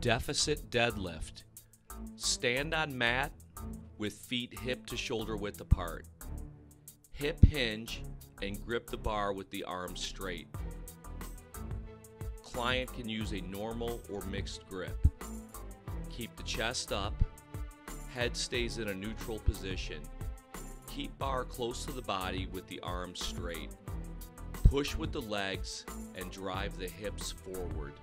Deficit deadlift. Stand on mat with feet hip to shoulder width apart. Hip hinge and grip the bar with the arms straight. Client can use a normal or mixed grip. Keep the chest up. Head stays in a neutral position. Keep bar close to the body with the arms straight. Push with the legs and drive the hips forward.